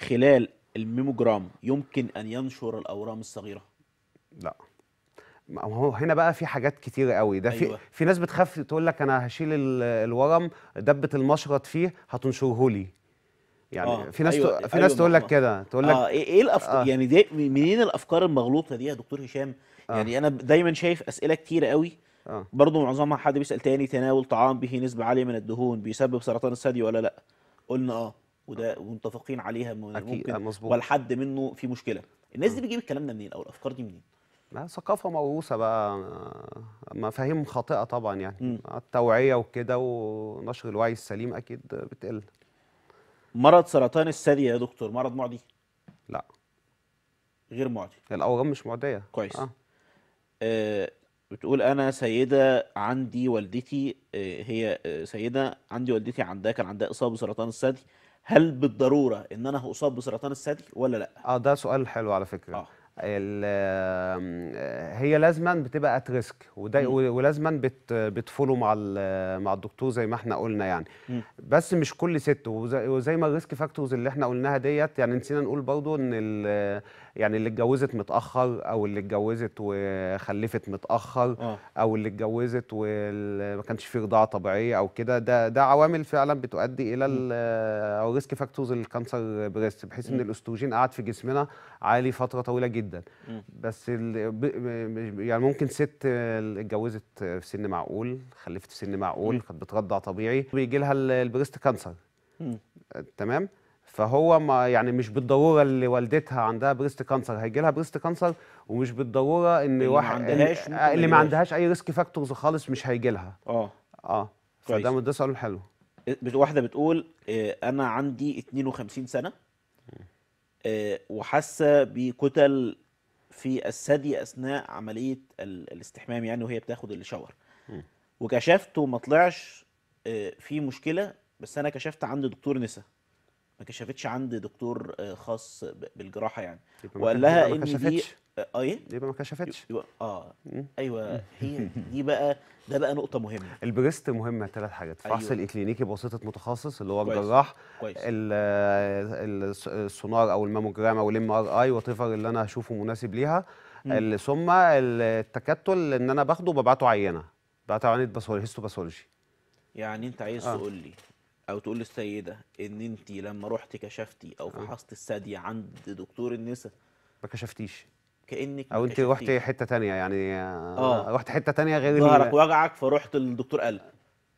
خلال الميموجرام يمكن أن ينشر الأورام الصغيرة؟ لا ما هو هنا بقى في حاجات كتيرة قوي ده في أيوة. في ناس بتخاف تقول لك أنا هشيل ال- الورم دبة المشرط فيه هتنشره لي يعني آه، في ناس أيوة، في أيوة، ناس تقول ما- لك كده تقول لك آه إيه إيه الأفكار آه. يعني دي منين الأفكار المغلوطة دي يا دكتور هشام؟ آه. يعني أنا دايما شايف أسئلة كتيرة قوي آه برضه معظمها حد بيسأل تاني تناول طعام به نسبة عالية من الدهون بيسبب سرطان الثدي ولا لأ؟ قلنا آه وده متفقين عليها م- ممكن آه، مظبوط. والحد منه في مشكلة. الناس دي بتجيب الكلام ده منين؟ أو الأفكار دي منين؟ ما ثقافة موروثة بقى آه، مفاهيم خاطئة طبعا يعني. مم. التوعية وكده ونشر الوعي السليم أكيد بتقل. مرض سرطان الثدي يا دكتور مرض معدي؟ لا. غير معدي. الأورام مش معدية. كويس. آه. آه بتقول أنا سيدة عندي والدتي آه هي آه سيدة عندي والدتي عندها كان عندها إصابة بسرطان الثدي. هل بالضرورة إن أنا هاصاب بسرطان الثدي ولا لأ؟ آه ده سؤال حلو على آم، آه، هي لازما بتبقى at risk وده. ولازما بت بت follow مع مع الدكتور زي ما إحنا قلنا يعني. بس مش كل ست وزي, وزي ما ال risk factors اللي إحنا قلناها ديت يعني نسينا نقول برضو إن يعني اللي اتجوزت متأخر أو اللي اتجوزت وخلفت متأخر آه أو اللي اتجوزت وما كانش فيه رضاعة طبيعية أو كده ده ده عوامل فعلا بتؤدي إلى ال- أو risk factors ال cancer breast بحيث إن. الأستروجين قعد في جسمنا عالي فترة طويلة جدا مم. بس يعني ممكن ست اتجوزت في سن معقول خلفت في سن معقول. كانت بترضع طبيعي بيجي لها ال- ال breast cancer مم. تمام فهو ما يعني مش بالضرورة اللي والدتها عندها breast cancer هيجي لها breast cancer ومش بالضرورة إن اللي ما واحد اللي ما يجيلهاش. عندهاش أي risk factors خالص مش هيجي لها آه آه. فده ده سؤال حلو بت- واحدة بتقول آه، أنا عندي 52 سنة آه، وحاسة بكتل في الثدي أثناء عملية ال- الاستحمام يعني وهي بتاخد الشاور. وكشفت وما طلعش آه، في مشكلة بس أنا كشفت عند دكتور نسا ما كشفتش عند دكتور آه، خاص ب- بالجراحة يعني. وقال لها إن دي كشفتش. آه آه، إيه؟ يبقى ما كشفتش. آه. أيوه هي دي بقى ده بقى نقطة مهمة. ال breast مهمة ثلاث حاجات. فحص أيوة. الإكلينيكي بواسطه متخصص اللي هو. الجراح السونار أو الماموجرام أو ال MRI what اللي أنا أشوفه مناسب ليها. ثم التكتل إن أنا باخده ببعته عينة. ببعته عينة pathology histopathology يعني أنت عايز آه. تقول لي أو تقول للسيدة إن أنت لما رحتي كشفتي أو فحصتي الثدي عند دكتور النساء ما كشفتيش. كأنك أو أنت رحتي. حتة تانية يعني آه. آه. رحت حتة تانية غير ظهرك وجعك فرحت للدكتور قلب.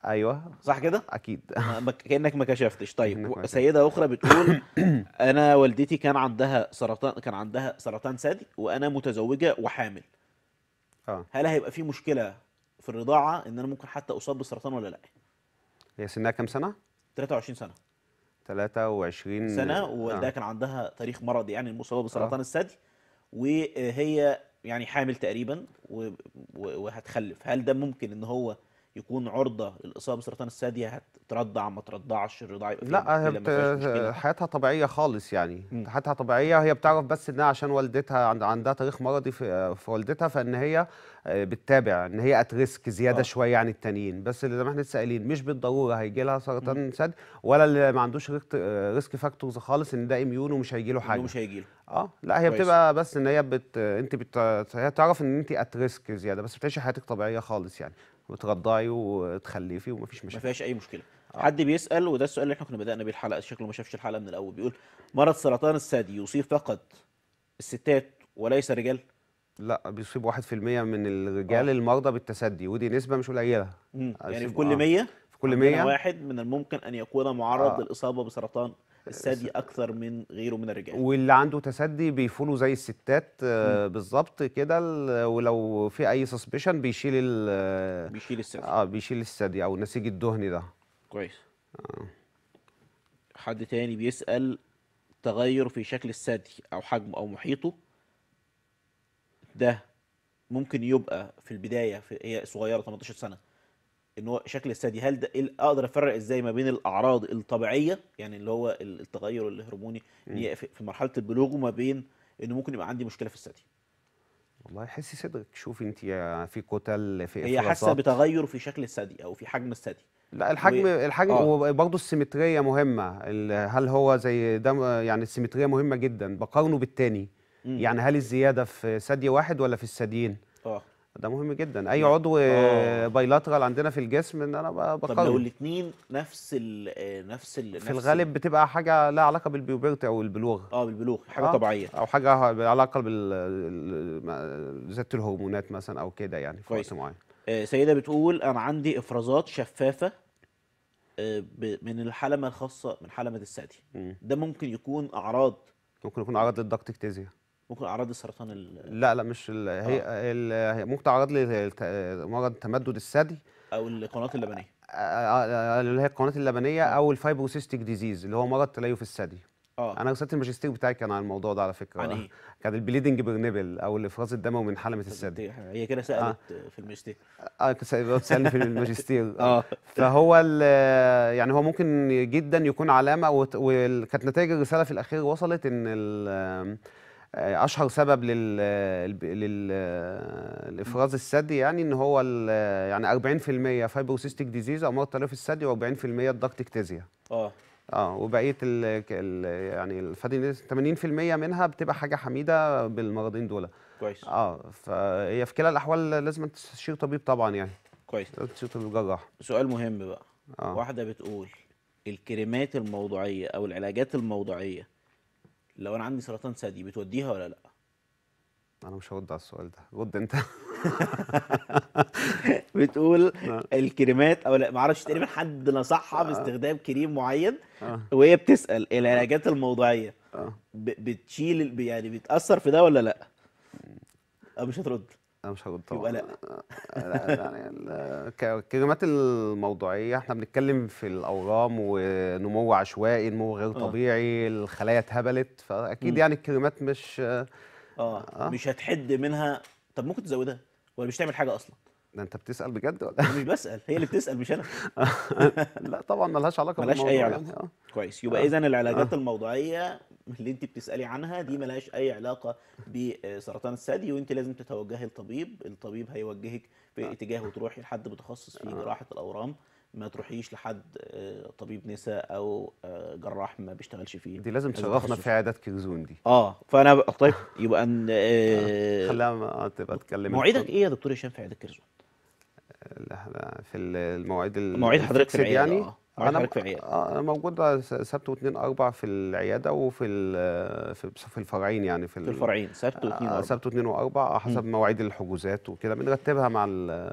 أيوه. صح كده؟ أكيد. كأنك ما كشفتش. طيب سيدة أخرى بتقول أنا والدتي كان عندها سرطان كان عندها سرطان ثدي وأنا متزوجة وحامل. آه. هل هيبقى في مشكلة في الرضاعة إن أنا ممكن حتى أصاب بالسرطان ولا لأ؟ هي سنها كام سنة؟ 23 سنة. 23 سنة وده آه. كان عندها تاريخ مرضي يعني المصابة بسرطان الثدي وهي يعني حامل تقريبا وهتخلف. هل ده ممكن إن هو يكون عرضة للإصابة بسرطان الثدي هترضع ما ترضعش الرضاعه يبقى لا هي بت... حياتها طبيعية خالص يعني. مم. حياتها طبيعية. هي بتعرف بس إنها عشان والدتها عند... عندها تاريخ مرضي في... في والدتها فإن هي آه، بتتابع إن هي ات ريسك زيادة آه. شوية عن التانيين. بس اللي زي ما إحنا لسه قايلين مش بالضرورة هيجي لها سرطان ثدي ولا اللي ما عندوش risk factors خالص إن ده immune ومش هيجي له حاجة. مش هيجي له. آه لا هي كويس. بتبقى بس إن هي بت... أنت بت... هي تعرف إن أنت at risk زيادة بس بتعيشي حياتك طبيعية خالص يعني. وترضعي وتخلفي ومفيش ما مشاكل فيهاش أي مشكلة حد بيسأل وده السؤال اللي إحنا كنا بدأنا بيه الحلقة شكله ما شافش الحلقة من الأول بيقول مرض سرطان الثدي يصيب فقط الستات وليس الرجال لا بيصيب 1% من الرجال آه. المرضى بالتثدي ودي نسبة مش قليلة مم. يعني في كل آه. 100 في كل عندنا 100 واحد من الممكن أن يكون معرض آه. للإصابة بسرطان الثدي أكثر من غيره من الرجال. واللي عنده تسدي بيفولوا زي الستات آه، بالظبط كده ولو في أي سسبشن بيشيل ال بيشيل الثدي آه بيشيل الثدي أو النسيج الدهني ده. كويس. حد تاني بيسأل تغير في شكل الثدي أو حجمه أو محيطه؟ ده ممكن يبقى في البداية في هي صغيرة 18 سنة. إن هو شكل الثدي هل ده إيه- أقدر أفرق إزاي ما بين الأعراض الطبيعية يعني اللي هو ال- التغير الهرموني في مرحلة البلوغ وما بين إنه ممكن يبقى عندي مشكلة في الثدي؟ والله حسي صدرك شوفي أنت في كتل في هي حاسة بتغير في شكل الثدي أو في حجم الثدي. لا الحجم و- الحجم آه. وبرضه السيمترية مهمة هل هو زي ده يعني السيمترية مهمة جدا بقارنه بالتاني. مم. يعني هل الزيادة في ثدي واحد ولا في الثديين؟ آه. ده مهم جدا. أي. عضو آه. بايلاترال عندنا في الجسم إن أنا ب- طب لو الاثنين نفس ال آه، نفس ال في الغالب بتبقى حاجة لها علاقة بالبيوبرتي أو البلوغ. آه بالبلوغ حاجة آه، طبيعية. أو حاجة لها علاقة بزياده الهرمونات مثلا أو كده يعني في. وقت معين. آه، سيدة بتقول أنا عندي إفرازات شفافة آه، من الحلمة الخاصة من حلمة الثدي. ده ممكن يكون أعراض. ممكن يكون أعراض لل duct ectasia ممكن أعراض السرطان ال- لا لا مش ال... هي ال... هي ممكن اعراض لمرض تمدد الثدي. أو القنوات اللبنية. آه، آه، اللي هي القناه اللبنية أو ال fibrocystic disease اللي هو مرض تليف الثدي. آه. أنا رساله الماجستير بتاعي كان عن الموضوع ده على فكرة. عن إيه؟ كان ال bleeding per nipple أو الإفراز الدموي من حلمة الثدي. هي كده سألت في الماجستير. آه بتسالني في الماجستير. آه. فهو ال- يعني هو ممكن جدا يكون علامة وكانت نتائج الرسالة في الأخير وصلت إن ال- آه، أشهر سبب لل الب- لل الإفراز الثدي يعني إن هو ال- يعني 40% fibrocystic disease أمراض تليف الثدي و40% ال duct ectasia آه. آه وبقيه ال يعني الفادي 80% منها بتبقى حاجة حميدة بالمرضين دول. كويس. آه فهي في كلا الأحوال لازم تستشير طبيب طبعا يعني. كويس. لازم تستشير طبيب جراح. سؤال مهم بقى. آه. واحدة بتقول الكريمات الموضوعية أو العلاجات الموضوعية لو أنا عندي سرطان ثدي بتوديها ولا لأ؟ أنا مش هرد على السؤال ده رد أنت بتقول آه. الكريمات أو لا معرفش تقريبا حد نصحها باستخدام كريم معين آه وهي بتسأل العلاجات الموضوعية آه ب- بتشيل يعني بتأثر في ده ولا؟ أو مش هترد أنا مش هرد يبقى طبعا لأ لا يعني ال- ك- الكلمات الموضوعية إحنا بنتكلم في الأورام ونمو عشوائي نمو غير آه. طبيعي الخلايا اتهبلت فأكيد مم. يعني الكلمات مش آه آه. مش هتحد منها طب ممكن تزودها ولا مش تعمل حاجة أصلا؟ ده أنت بتسأل بجد ولا مش بسأل هي اللي بتسأل مش أنا لا طبعا ملهاش علاقة ملهاش أي بالموضوع علاقة. يعني آه كويس يبقى آه. اذا العلاجات آه. الموضوعية اللي انت بتسألي عنها دي ملهاش أي علاقة بسرطان الثدي وانت لازم تتوجهي لطبيب الطبيب هيوجهك في اتجاه وتروحي لحد متخصص في جراحة الأورام ما تروحيش لحد آه، طبيب نساء أو آه، جراح ما بيشتغلش فيه. دي لازم تشرفنا. في عيادات كيرزون دي. آه فأنا بقى طيب يبقى إن آه، خليها تبقى تكلم مواعيدك إيه يا دكتور هشام في عيادة كيرزون؟ في المواعيد ال- مواعيد حضرتك في العيادة يعني. مواعيد أنا في العيادة؟ آه، أنا موجود سبت واثنين أربع في العيادة وفي في في الفرعين يعني في في ال- الفرعين سبت واثنين آه، واربعاء سبت واثنين وأربع حسب مواعيد الحجوزات وكده بنرتبها مع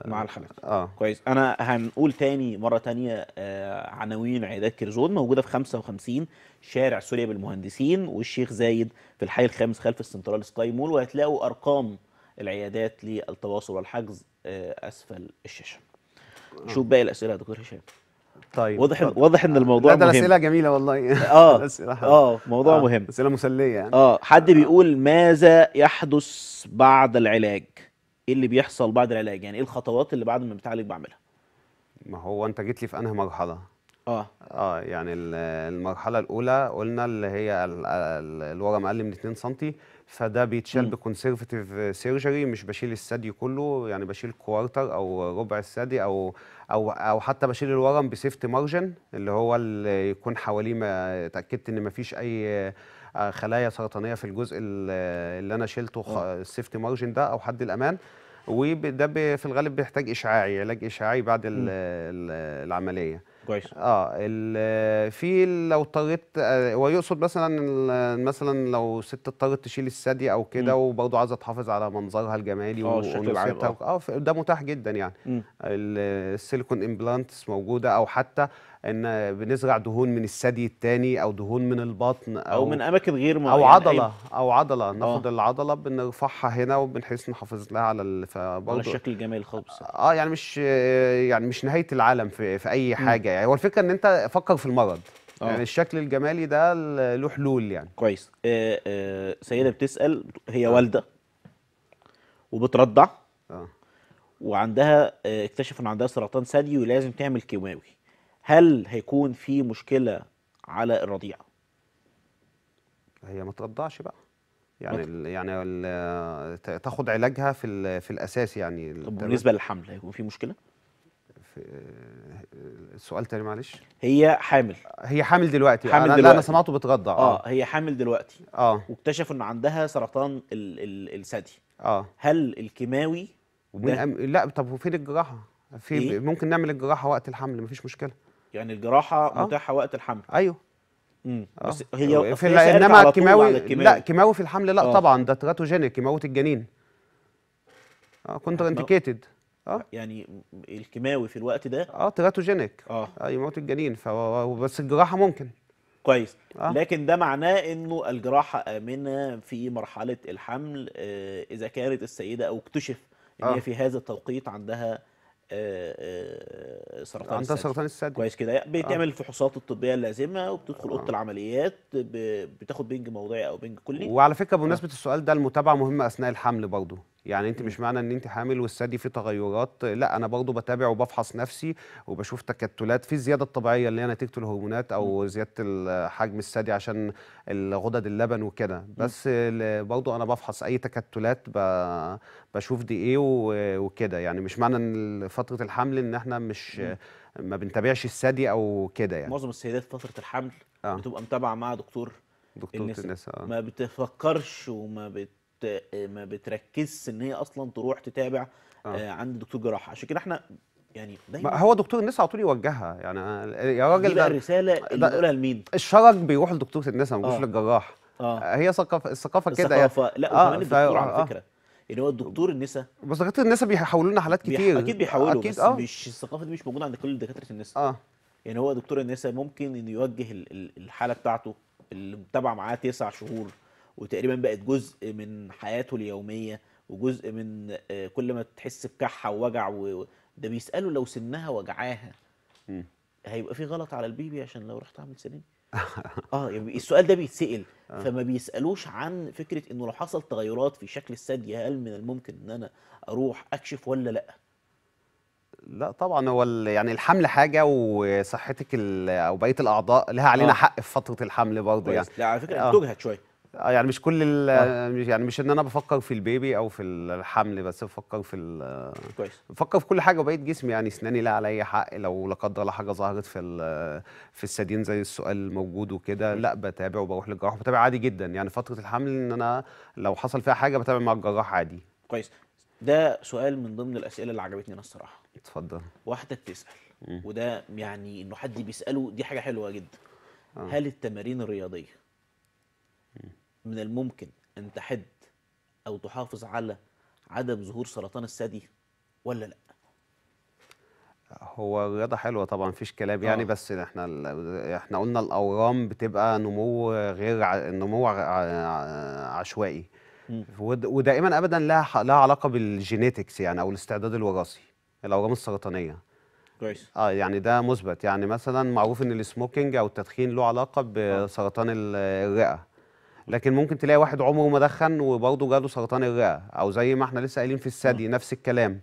مع الحالات آه. كويس. أنا هنقول تاني مرة تانية آه، عناوين عيادات كيرزون موجودة في 55 شارع سوريا بالمهندسين والشيخ زايد في الحي الخامس خلف السنترال سكاي مول وهتلاقوا أرقام العيادات للتواصل والحجز آه، أسفل الشاشة. نشوف باقي الأسئلة يا دكتور هشام. طيب واضح اتفضل. واضح إن الموضوع لا ده مهم. الاسئله جميلة والله. آه أسئلة آه موضوع آه، مهم. أسئلة مسلية يعني. آه حد بيقول ماذا يحدث بعد العلاج؟ إيه اللي بيحصل بعد العلاج؟ يعني إيه الخطوات اللي بعد ما بتعالج بعملها؟ ما هو أنت جيت لي في أنهي مرحلة؟ آه آه يعني ال- المرحلة الأولى قلنا اللي هي ال- ال- الورم أقل من 2 سم فده بيتشال. ب conservative surgery مش بشيل الثدي كله يعني بشيل quarter أو ربع الثدي أو أو أو حتى بشيل الورم ب safety margin اللي هو اللي يكون حواليه ما اتأكدت إن ما فيش أي آه، خلايا سرطانية في الجزء ال- اللي أنا شلته. ال safety margin ده أو حد الأمان وده في الغالب بيحتاج إشعاعي علاج إشعاعي بعد العملية كويس. آه في لو اضطريت آه، هو يقصد مثلا مثلا لو ست اضطرت تشيل الثدي أو كده. وبرضه عايزة تحافظ على منظرها الجمالي آه، وانوثتها آه. ف- ده متاح جدا يعني. ال silicone implants موجودة أو حتى إن بنزرع دهون من الثدي التاني أو دهون من البطن أو أو من أماكن غير ما أو يعني عضلة أو عضلة. ناخد آه. العضلة بنرفعها هنا وبنحيث نحافظ لها على ال- على فبرضه الشكل الجمالي خالص. آه يعني مش يعني مش نهاية العالم في في أي حاجة. يعني هو الفكرة إن أنت فكر في المرض. آه. يعني الشكل الجمالي ده له حلول يعني. كويس. آه آه سيدة بتسأل هي والدة وبترضع آه. وعندها آه اكتشف إن عندها سرطان ثدي ولازم تعمل كيماوي. هل هيكون في مشكلة على الرضيع؟ هي ما ترضعش بقى. يعني ما ال يعني ال ت- تاخد علاجها في في الأساس يعني. طب؟ بالنسبة للحمل هيكون في مشكلة؟ السؤال تاني معلش. هي حامل. هي حامل دلوقتي. حامل أنا لا أنا دلوقتي. سمعته بترضع آه آه. هي حامل دلوقتي. آه. واكتشفوا إن عندها سرطان ال ال الثدي. آه. هل الكيماوي أم... لا طب وفين الجراحة؟ في إيه؟ ممكن نعمل الجراحة وقت الحمل مفيش مشكلة. يعني الجراحة آه. متاحة وقت الحمل. أيوه. امم بس هي في هي إنما كيماوي على لا الكيماوي. كيماوي في الحمل لا آه. طبعا ده teratogenic يموت الجنين. آه contraindicated آه. يعني الكيماوي في الوقت ده آه teratogenic. آه. آه يموت الجنين بس الجراحة ممكن. كويس. آه. لكن ده معناه إنه الجراحة آمنة في مرحلة الحمل آه، إذا كانت السيدة أو اكتشف إن آه. هي في هذا التوقيت عندها آه، آه، سرطان عندها سرطان الثدي. كويس كده. بيتعمل الفحوصات الطبية اللازمة وبتدخل أوضة آه. العمليات بتاخد بنج موضعي أو بنج كلي. وعلى فكرة بمناسبة السؤال ده المتابعة مهمة أثناء الحمل برضو. يعني انت مش معنى ان انت حامل والثدي فيه تغيرات. لا أنا برضو بتابع وبفحص نفسي وبشوف تكتلات في الزيادة الطبيعية اللي هي نتيجة الهرمونات أو زيادة حجم الثدي عشان الغدد اللبن وكده. بس برضو أنا بفحص اي تكتلات بشوف دي إيه وكده. يعني مش معنى ان فترة الحمل ان إحنا مش ما بنتابعش الثدي أو كده يعني. معظم السيدات في فترة الحمل آه. بتبقى متابعة مع دكتور النساء. النساء آه. ما بتفكرش وما بت ما بتركزش إن هي أصلا تروح تتابع آه. آه. عند دكتور جراحه عشان كده إحنا يعني ما دايما هو دكتور النساء على طول يوجهها. يعني يا راجل ده الرسالة اللي ده- نقولها لمين؟ الشرج بيروح لدكتوره النساء ما بيروحش آه. للجراح. آه. هي ثقافه الثقافة كده يعني. الثقافة. لا آه، وكمان الدكتور آه. على فكرة. يعني هو الدكتور النساء. بس دكاترة النساء بيحولوا لنا حالات بيح... كتير. أكيد بيحاولوا أكيد بس آه. مش الثقافة دي مش موجودة عند كل دكاترة النساء. آه. يعني هو دكتور النساء ممكن إنه يوجه ال- ال- الحالة بتاعته اللي متابعة معاه تسع شهور. وتقريبا بقت جزء من حياته اليومية وجزء من آه، كل ما تحس بكحة ووجع و... ده بيسألوا لو سنها وجعاها. هيبقى في غلط على البيبي عشان لو رحت أعمل سنين؟ آه يعني السؤال ده بيتسأل. فما بيسألوش عن فكرة إنه لو حصل تغيرات في شكل الثدي هل من الممكن إن أنا أروح أكشف ولا لأ؟ لا طبعا هو يعني الحمل حاجة وصحتك أو بقية الأعضاء لها علينا آه. حق في فترة الحمل برضه يعني. لا على فكرة آه. بتجهد شوية. آه، يعني مش كل ال- آه. يعني مش إن أنا بفكر في البيبي أو في الحمل بس بفكر في ال- كويس. بفكر في كل حاجة وبقيه جسمي يعني اسناني لا عليا حق لو لا قدر الله حاجة ظهرت في في الثديين زي السؤال الموجود وكده لا بتابع وبروح للجراح بتابع عادي جدا. يعني فترة الحمل إن أنا لو حصل فيها حاجة بتابع مع الجراح عادي. كويس. ده سؤال من ضمن الأسئلة اللي عجبتني أنا الصراحة. اتفضل. واحدة بتسأل. وده يعني إنه حد بيسأله دي حاجة حلوة جدا. آه. هل التمارين الرياضية من الممكن أن تحد أو تحافظ على عدم ظهور سرطان الثدي ولا لأ؟ هو الرياضة حلوة طبعا مفيش كلام يعني آه. بس إحنا إحنا قلنا الأورام بتبقى نمو غير ع- نمو ع- عشوائي. ود- ودائما أبدا لها لها علاقة بال genetics يعني أو الاستعداد الوراثي الأورام السرطانية. كويس. آه يعني ده مثبت. يعني مثلا معروف إن ال smoking أو التدخين له علاقة بسرطان ال- الرئة. لكن ممكن تلاقي واحد عمره ما دخن وبرضه جاله سرطان الرئة أو زي ما إحنا لسه قايلين في الثدي نفس الكلام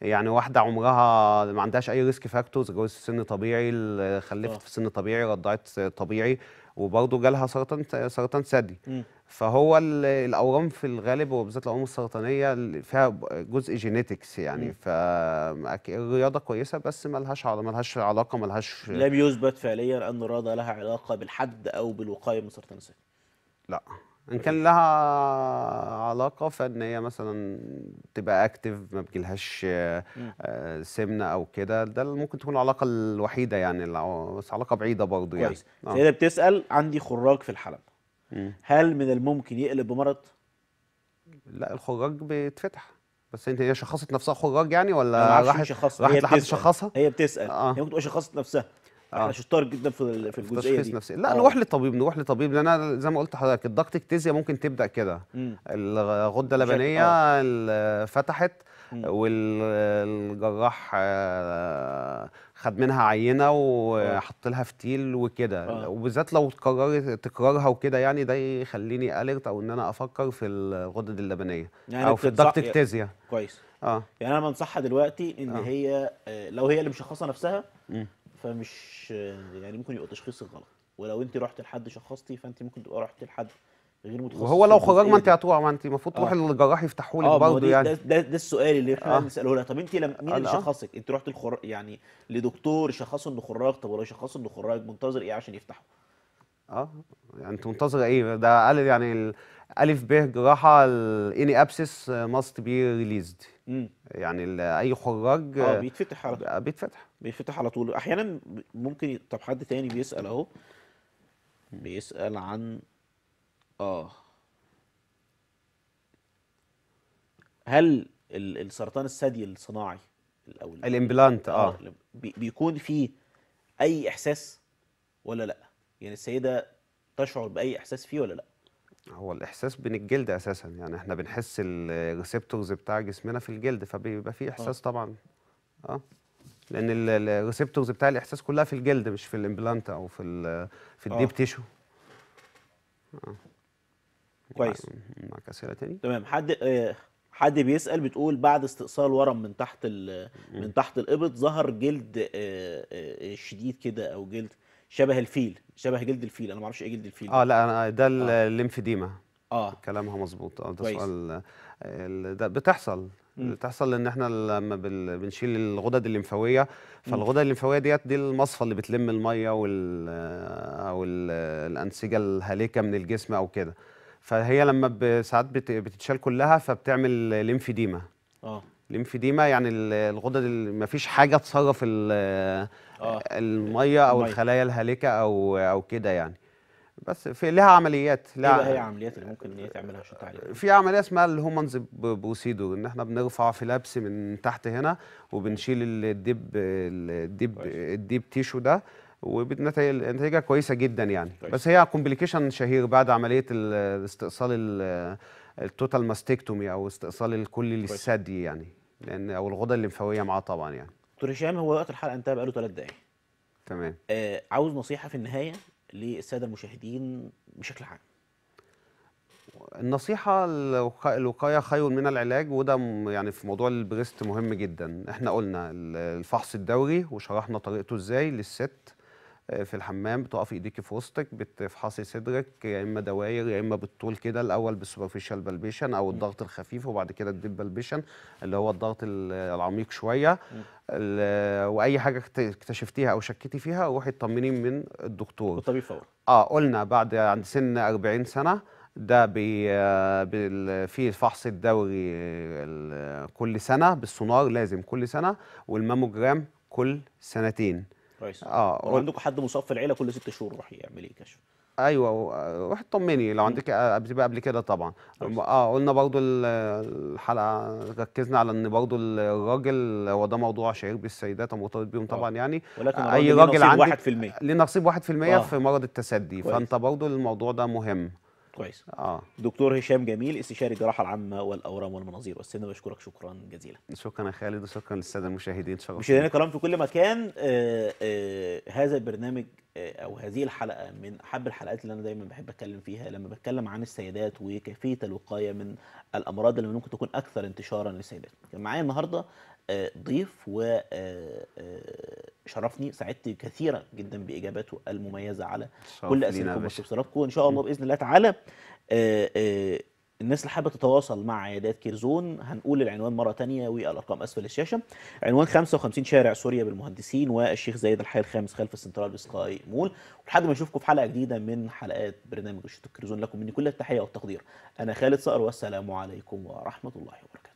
يعني واحدة عمرها ما عندهاش أي risk factors اتجوزت في سن طبيعي. خلفت في سن طبيعي رضعت طبيعي وبرضه جالها سرطان سرطان ثدي. فهو ال- الأورام في الغالب وبالذات الأورام السرطانية ال- فيها جزء genetics يعني مم. فالرياضة كويسة بس ملهاش عل- ملهاش علاقة ملهاش لم يثبت فعليا أن الرياضة لها علاقة بالحد أو بالوقاية من سرطان الثدي لا. إن كان لها علاقة فإن هي مثلا تبقى اكتف ما بيجيلهاش آه،. آه، سمنة أو كده ده ممكن تكون العلاقة الوحيدة يعني بس علاقة بعيدة برضه يعني. كويس. آه. سيدة بتسأل عندي خراج في الحلب. مم. هل من الممكن يقلب بمرض؟ لا الخراج بيتفتح. بس انت هي شخصت نفسها خراج يعني ولا راحت شخصها. راحت هي لحد. شخصها؟ هي بتسأل. آه. هي ممكن تبقى شخصت نفسها. آه. إحنا شطار جدا في في الجزئية دي نفسي لا آه. نروح للطبيب نروح للطبيب لأن أنا زي ما قلت لحضرتك الدكتكتيزيا ممكن تبدأ كده. الغدة اللبنية آه. فتحت. والجراح آه، خد منها عينة وحط لها فتيل وكده آه. وبالذات لو تكررت تكرارها وكده يعني ده يخليني اليرت أو إن أنا أفكر في الغدد اللبنية يعني أو في بتنصح- الدكتكتيزيا كويس آه يعني أنا بنصحها دلوقتي إن آه. هي آه، لو هي اللي مشخصة نفسها مم. فمش آه، يعني ممكن يبقى تشخيصك غلط ولو انت رحت لحد شخصتي فانت ممكن تبقى رحت لحد غير متخصص وهو لو خرج ما انت دي. هتروح ما انت المفروض تروح آه. للجراح يفتحوا لك هو برضه يعني ده, ده, ده السؤال اللي إحنا آه. بنساله لها طب انت لم مين اللي آه. شخصك انت رحت الخر... يعني لدكتور شخصه انه خراج طب ولو شخصه انه خراج منتظر إيه عشان يفتحه آه يعني انت منتظر إيه ده قال يعني ال- ألف ب جراحة الاني ابسس ماست بي ريليزد يعني أي خراج آه آه، بيتفتح على بيتفتح. بيتفتح على طول. أحيانا ممكن طب حد تاني بيسأل أهو. بيسأل عن آه. هل ال- السرطان الثدي الصناعي أو ال- الإمبلانت آه. بي- بيكون فيه أي إحساس ولا لأ؟ يعني السيدة تشعر بأي إحساس فيه ولا لأ؟ هو الإحساس بين الجلد أساسا يعني إحنا بنحس ال receptors بتاع جسمنا في الجلد فبيبقى فيه إحساس طبعا آه لأن ال receptors بتاع الإحساس كلها في الجلد مش في ال implant أو في ال في آه. ال deep tissue كويس. معاك اسئله تاني. تمام. حد آه حد بيسأل بتقول بعد استئصال ورم من تحت من تحت الإبط ظهر جلد آه، آه، شديد كده أو جلد. شبه الفيل شبه جلد الفيل. أنا ما أعرفش إيه جلد الفيل آه لا أنا ده ال- الليمفيديما آه. كلامها مظبوط. آه ده. سؤال ال- ده بتحصل. بتحصل لأن إحنا لما بنشيل الغدد الليمفاوية فالغدد الليمفاوية ديت دي المصفى اللي بتلم المية وال أو ال- الأنسجة الهالكة من الجسم أو كده. فهي لما ساعات بت- بتتشال كلها فبتعمل ليمفيديما. آه. ليمفيديما يعني ال- الغدد اللي ما فيش حاجة تصرف آه. المية أو. الخلايا الهالكة أو أو كده يعني بس في لها عمليات لها بقى هي العمليات اللي ممكن هي تعملها عشان تعالج في عملية اسمها ال Homans procedure إن إحنا بنرفع flaps من تحت هنا وبنشيل ال deep ال deep. ال deep tissue ده وبنتيجة كويسة جدا يعني كويس. بس هي complication شهير بعد عملية ال- الاستئصال ال- ال total mastectomy أو استئصال الكلي. للثدي يعني لأن أو الغدة الليمفاوية معاه طبعا يعني. دكتور هشام هو وقت الحلقة انتهى بقاله ثلاث دقايق. تمام. آه عاوز نصيحة في النهاية للسادة المشاهدين بشكل عام. النصيحة الوقا- الوقاية خير من العلاج وده يعني في موضوع ال breast مهم جدا. إحنا قلنا ال- الفحص الدوري وشرحنا طريقته إزاي للست. في الحمام بتقفي ايديكي في وسطك بتفحصي صدرك يا إما دواير يا إما بالطول كده الأول بال superficial palpation أو الضغط الخفيف وبعد كده ال deep palpation اللي هو الضغط ال- العميق شوية. وأي حاجة اكت- اكتشفتيها أو شكيتي فيها روحي اطمني من الدكتور. والطبيب فورا. آه قلنا بعد عند سن 40 سنة ده بي آه، في الفحص الدوري ال- كل سنة بالسونار لازم كل سنة والماموجرام كل سنتين. كويس. آه ولو قل- عندكم حد مصاب في العيلة كل ست شهور روحي اعملي كشف؟ أيوه روحي اطمني لو عندك بتبقى قبل كده طبعا. كويس. آه قلنا برضو ال- الحلقة ركزنا على إن برضو الراجل هو ده موضوع شهير بالسيدات ومرتبط بيهم طبعا يعني. ولكن أي الراجل ليه راجل نصيب عندك 1% ليه نصيب 1% آه. في مرض التسدي. كويس. فأنت برضو الموضوع ده مهم. كويس. آه. دكتور هشام جميل استشاري الجراحة العامة والأورام والمناظير. والسن بشكرك شكرا جزيلا. شكرا يا خالد وشكرا للسادة المشاهدين. شرف مشاهدينا الكرام في كل مكان. آه، آه، هذا البرنامج آه، أو هذه الحلقة من أحب الحلقات اللي أنا دايما بحب أتكلم فيها. لما بتكلم عن السيدات وكيفية الوقاية من الأمراض اللي ممكن تكون أكثر انتشارا للسيدات. كان معايا النهارده ضيف وشرفني سعدت كثيرا جدا بإجاباته المميزة على كل اسئلتكم. واستفساراتكم إن شاء الله بإذن الله تعالى آه، آه، الناس اللي حابة تتواصل مع عيادات كيرزون هنقول العنوان مرة تانية والأرقام أسفل الشاشة. عنوان 55 شارع سوريا بالمهندسين والشيخ زايد الحي الخامس خلف السنترال بسكاي مول. ولحد ما نشوفكم في حلقة جديدة من حلقات برنامج روشتة كيرزون لكم مني كل التحية والتقدير. أنا خالد صقر والسلام عليكم ورحمة الله وبركاته.